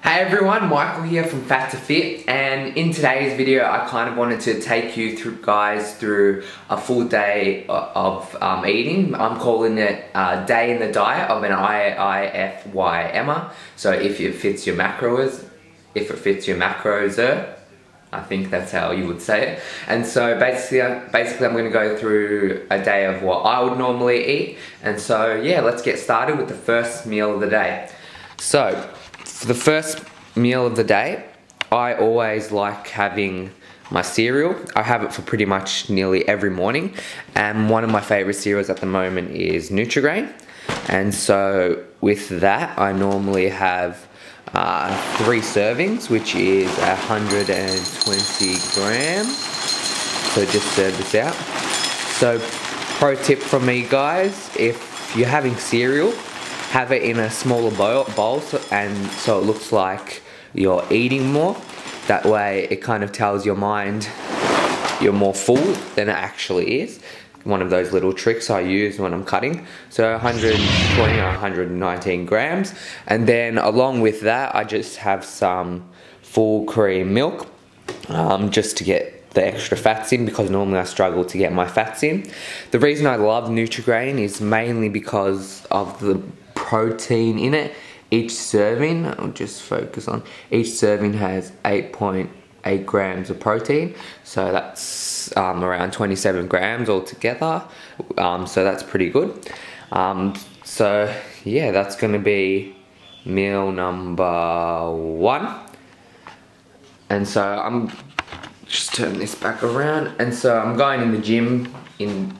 Hey everyone, Michael here from Fat to Fit and in today's video I kind of wanted to take you through guys through a full day of um, eating. I'm calling it a day in the diet of an IIFYMer. So if it fits your macros, if it fits your macros, I think that's how you would say it. And so basically, basically I'm gonna go through a day of what I would normally eat. And so yeah, let's get started with the first meal of the day. So for the first meal of the day, I always like having my cereal. I have it for pretty much nearly every morning. And one of my favorite cereals at the moment is Nutrigrain. And so with that, I normally have uh, three servings, which is 120 grams. So just serve this out. So pro tip from me guys, if you're having cereal, have it in a smaller bowl, bowl so, and so it looks like you're eating more. That way it kind of tells your mind you're more full than it actually is. One of those little tricks I use when I'm cutting. So 120 or 119 grams. And then along with that, I just have some full cream milk um, just to get the extra fats in because normally I struggle to get my fats in. The reason I love Nutrigrain is mainly because of the protein in it. Each serving, I'll just focus on, each serving has 8.8 grams of protein. So that's um, around 27 grams altogether. Um, so that's pretty good. Um, so yeah, that's gonna be meal number one. And so I'm just turn this back around. And so I'm going in the gym in,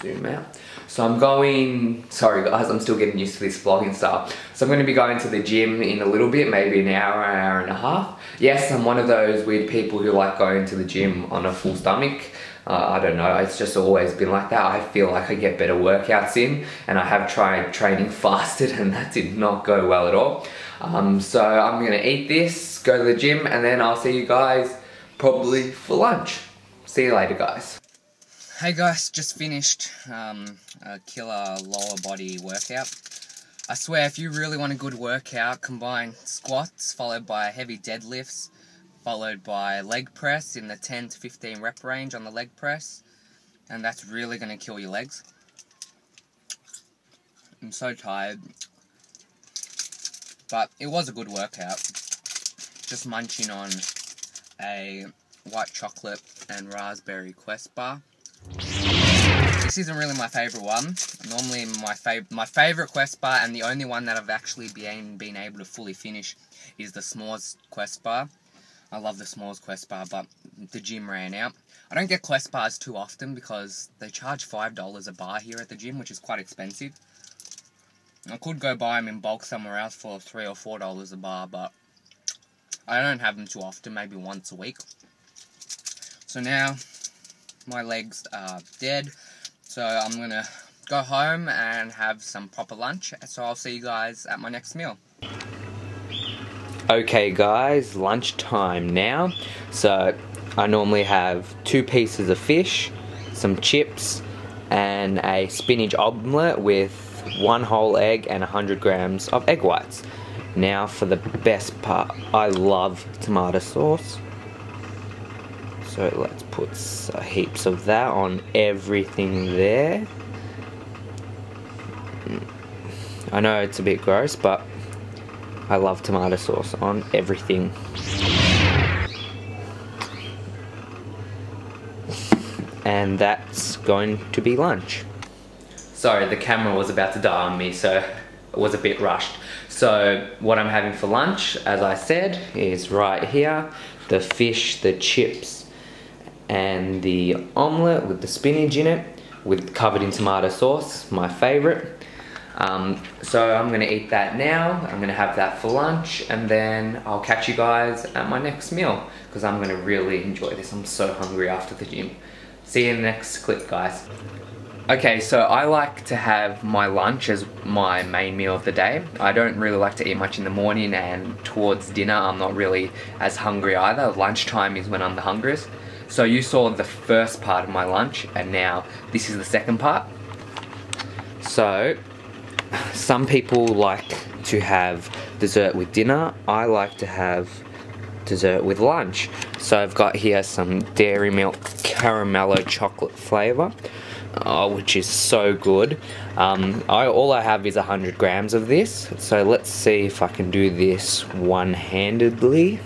zoom out. So I'm going, sorry guys, I'm still getting used to this vlogging style. So I'm going to be going to the gym in a little bit, maybe an hour, an hour and a half. Yes, I'm one of those weird people who like going to the gym on a full stomach. Uh, I don't know, it's just always been like that. I feel like I get better workouts in and I have tried training fasted and that did not go well at all. Um, so I'm gonna eat this, go to the gym and then I'll see you guys probably for lunch. See you later guys. Hey guys, just finished um, a killer lower body workout. I swear, if you really want a good workout, combine squats followed by heavy deadlifts, followed by leg press in the 10 to 15 rep range on the leg press, and that's really going to kill your legs. I'm so tired, but it was a good workout. Just munching on a white chocolate and raspberry quest bar. This isn't really my favourite one. Normally my fav my favourite quest bar and the only one that I've actually been, been able to fully finish is the s'mores quest bar. I love the s'mores quest bar, but the gym ran out. I don't get quest bars too often because they charge $5 a bar here at the gym, which is quite expensive. I could go buy them in bulk somewhere else for 3 or $4 a bar, but I don't have them too often, maybe once a week. So now, my legs are dead. So I'm gonna go home and have some proper lunch. So I'll see you guys at my next meal. Okay guys, lunchtime now. So I normally have two pieces of fish, some chips, and a spinach omelette with one whole egg and 100 grams of egg whites. Now for the best part, I love tomato sauce. So let's put uh, heaps of that on everything there. Mm. I know it's a bit gross, but I love tomato sauce on everything. And that's going to be lunch. Sorry, the camera was about to die on me, so it was a bit rushed. So what I'm having for lunch, as I said, is right here. The fish, the chips, and the omelette with the spinach in it with covered in tomato sauce, my favorite. Um, so I'm gonna eat that now. I'm gonna have that for lunch and then I'll catch you guys at my next meal because I'm gonna really enjoy this. I'm so hungry after the gym. See you in the next clip, guys. Okay, so I like to have my lunch as my main meal of the day. I don't really like to eat much in the morning and towards dinner I'm not really as hungry either. Lunchtime is when I'm the hungriest. So you saw the first part of my lunch and now this is the second part. So some people like to have dessert with dinner. I like to have dessert with lunch. So I've got here some Dairy Milk Caramello chocolate flavour. Oh, which is so good. Um, I, all I have is 100 grams of this, so let's see if I can do this one-handedly.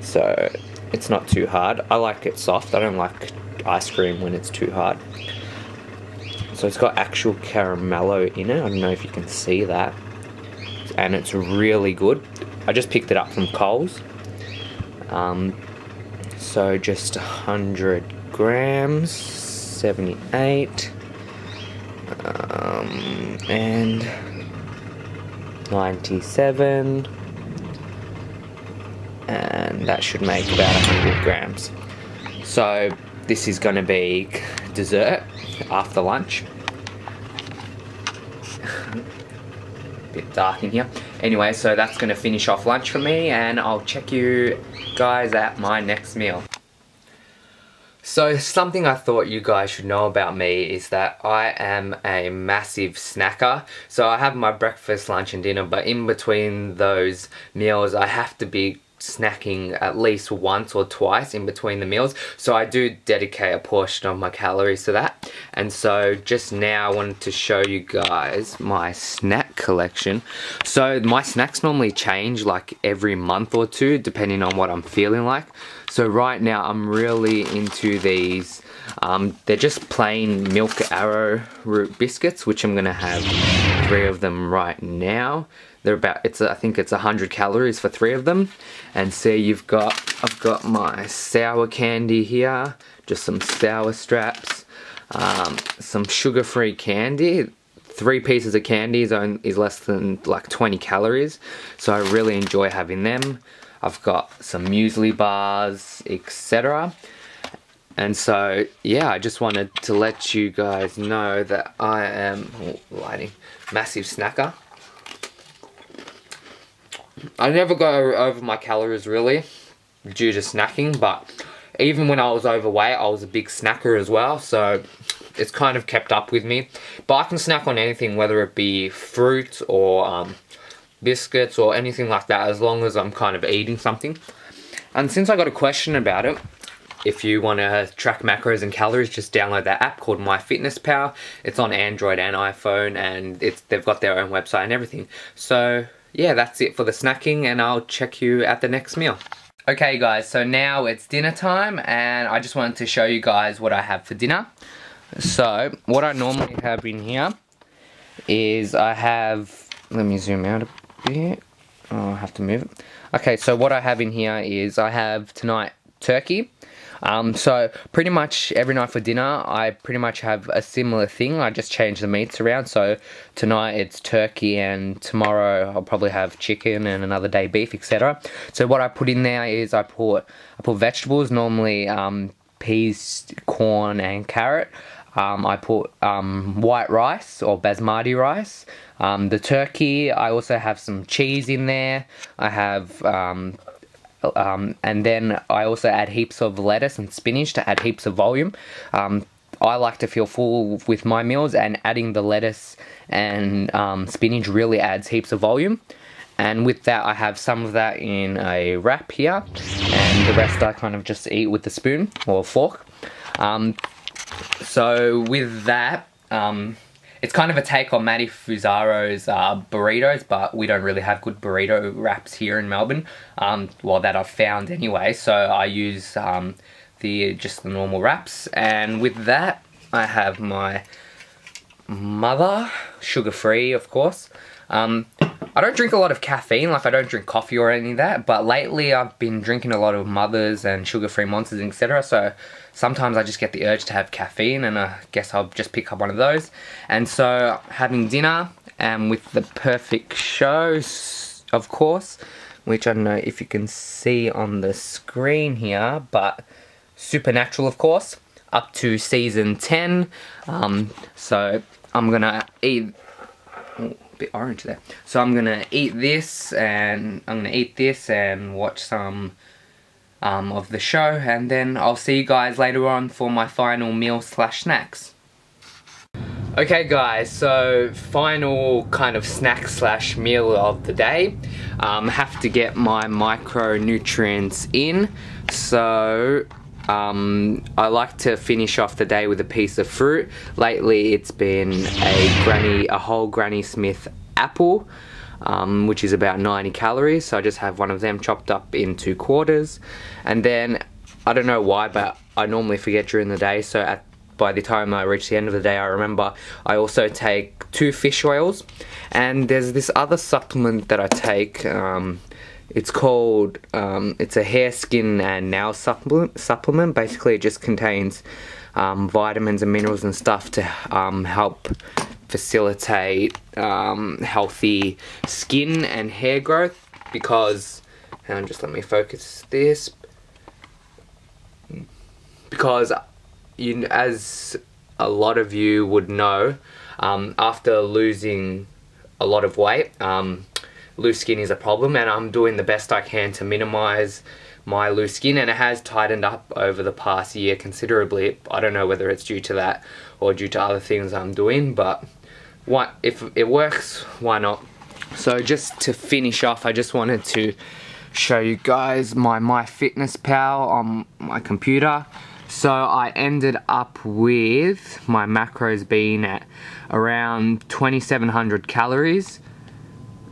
So it's not too hard. I like it soft. I don't like ice cream when it's too hard. So it's got actual caramello in it. I don't know if you can see that. And it's really good. I just picked it up from Coles. Um, so just 100 grams, 78. Um, and 97 that should make about 100 grams. So this is going to be dessert after lunch. Bit dark in here. Anyway so that's going to finish off lunch for me and I'll check you guys at my next meal. So something I thought you guys should know about me is that I am a massive snacker. So I have my breakfast, lunch and dinner, but in between those meals I have to be snacking at least once or twice in between the meals. So I do dedicate a portion of my calories to that. And so just now I wanted to show you guys my snack collection so my snacks normally change like every month or two depending on what I'm feeling like so right now I'm really into these um, they're just plain milk arrowroot biscuits which I'm gonna have three of them right now they're about, it's I think it's 100 calories for three of them. And see you've got, I've got my sour candy here, just some sour straps, um, some sugar-free candy. Three pieces of candy is, is less than like 20 calories, so I really enjoy having them. I've got some muesli bars, etc. And so, yeah, I just wanted to let you guys know that I am, oh, lighting, massive snacker. I never go over my calories really due to snacking, but even when I was overweight, I was a big snacker as well, so it's kind of kept up with me. But I can snack on anything, whether it be fruit or um, biscuits or anything like that, as long as I'm kind of eating something. And since I got a question about it, if you want to track macros and calories, just download that app called MyFitnessPal. It's on Android and iPhone, and it's they've got their own website and everything. So yeah, that's it for the snacking and I'll check you at the next meal. Okay guys, so now it's dinner time and I just wanted to show you guys what I have for dinner. So, what I normally have in here is I have, let me zoom out a bit. Oh, I have to move it. Okay, so what I have in here is I have tonight turkey. Um, so pretty much every night for dinner, I pretty much have a similar thing. I just change the meats around. So tonight it's turkey, and tomorrow I'll probably have chicken, and another day beef, etc. So what I put in there is I put I put vegetables, normally um, peas, corn, and carrot. Um, I put um, white rice or basmati rice. Um, the turkey, I also have some cheese in there. I have um, um, and then I also add heaps of lettuce and spinach to add heaps of volume. Um, I like to feel full with my meals, and adding the lettuce and spinach really adds heaps of volume. And with that, I have some of that in a wrap here, and the rest I kind of just eat with a spoon or fork. Um, so with that, um, it's kind of a take on Matty Fusaro's uh, burritos, but we don't really have good burrito wraps here in Melbourne. Um, well, that I've found anyway. So I use um, the just the normal wraps, and with that, I have my mother, sugar-free, of course. Um, I don't drink a lot of caffeine, like I don't drink coffee or any of that, but lately I've been drinking a lot of mothers and sugar-free monsters, etc. So sometimes I just get the urge to have caffeine and I guess I'll just pick up one of those. And so having dinner and with the perfect show, of course, which I don't know if you can see on the screen here, but Supernatural, of course, up to season 10. Um, so I'm gonna eat bit orange there. So I'm gonna eat this and I'm gonna eat this and watch some um, of the show and then I'll see you guys later on for my final meal slash snacks. Okay guys, so final kind of snack slash meal of the day. Um, have to get my micronutrients in. So um, I like to finish off the day with a piece of fruit. Lately it's been a granny, a whole Granny Smith apple. Um, which is about 90 calories so I just have one of them chopped up into quarters and then I don't know why but I normally forget during the day so at by the time I reach the end of the day, I remember I also take two fish oils, and there's this other supplement that I take. Um, it's called um, it's a hair, skin, and nail supplement. Supplement basically, it just contains um, vitamins and minerals and stuff to um, help facilitate um, healthy skin and hair growth. Because, and just let me focus this. Because you, as a lot of you would know, um, after losing a lot of weight, um, loose skin is a problem, and I'm doing the best I can to minimize my loose skin, and it has tightened up over the past year considerably. I don't know whether it's due to that or due to other things I'm doing, but what if it works, why not? So just to finish off, I just wanted to show you guys my MyFitnessPal on my computer. So I ended up with my macros being at around 2700 calories.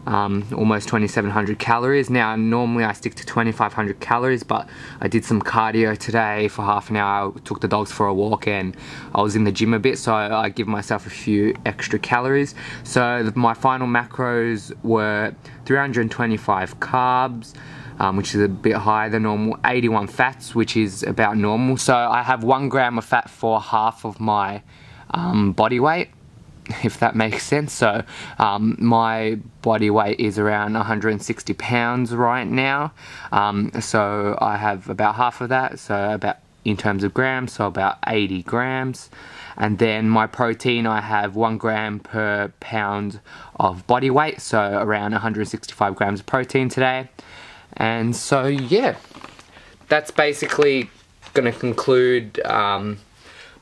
Um, almost 2700 calories. Now normally I stick to 2500 calories but I did some cardio today for half an hour, I took the dogs for a walk and I was in the gym a bit so I give myself a few extra calories. So my final macros were 325 carbs, um, which is a bit higher than normal, 81 fats, which is about normal. So I have one gram of fat for half of my um, body weight, if that makes sense. So um, my body weight is around 160 pounds right now. Um, so I have about half of that, so about in terms of grams, so about 80 grams. And then my protein, I have one gram per pound of body weight, so around 165 grams of protein today. And so, yeah, that's basically going to conclude um,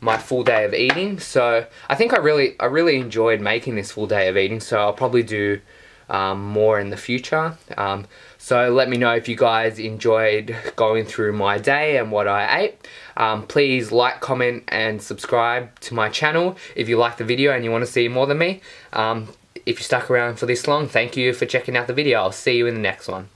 my full day of eating. So I think I really, I really enjoyed making this full day of eating. So I'll probably do um, more in the future. Um, so let me know if you guys enjoyed going through my day and what I ate. Um, please like, comment, and subscribe to my channel if you like the video and you want to see more than me. Um, if you stuck around for this long, thank you for checking out the video. I'll see you in the next one.